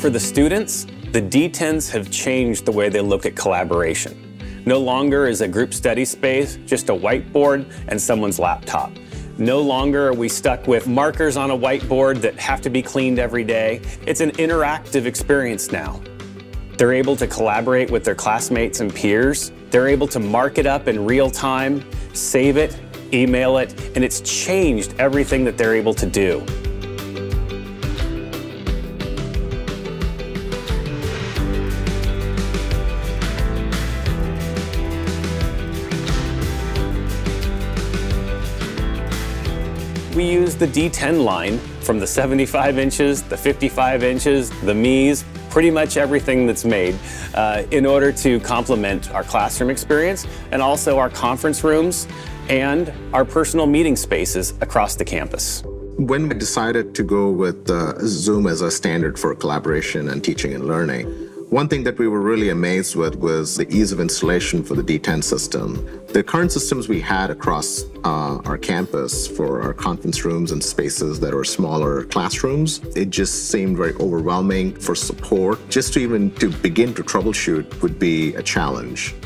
For the students, the DTENs have changed the way they look at collaboration. No longer is a group study space just a whiteboard and someone's laptop. No longer are we stuck with markers on a whiteboard that have to be cleaned every day. It's an interactive experience now. They're able to collaborate with their classmates and peers. They're able to mark it up in real time, save it, email it, and it's changed everything that they're able to do. we use the DTEN line from the 75 inches, the 55 inches, the MEs, pretty much everything that's made uh, in order to complement our classroom experience and also our conference rooms and our personal meeting spaces across the campus. When we decided to go with uh, Zoom as a standard for collaboration and teaching and learning, one thing that we were really amazed with was the ease of installation for the DTEN system. The current systems we had across uh, our campus for our conference rooms and spaces that are smaller classrooms, it just seemed very overwhelming for support. Just to even to begin to troubleshoot would be a challenge.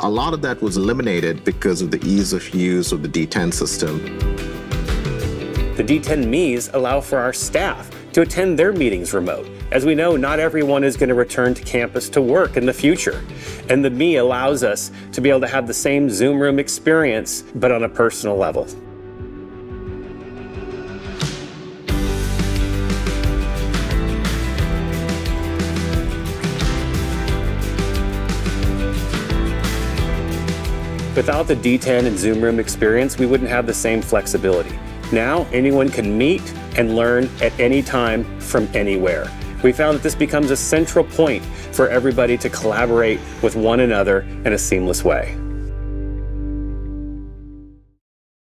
A lot of that was eliminated because of the ease of use of the DTEN system. The DTEN MEs allow for our staff to attend their meetings remote. As we know, not everyone is going to return to campus to work in the future. And the ME allows us to be able to have the same Zoom room experience, but on a personal level. Without the DTEN and Zoom room experience, we wouldn't have the same flexibility. Now, anyone can meet and learn at any time from anywhere. We found that this becomes a central point for everybody to collaborate with one another in a seamless way.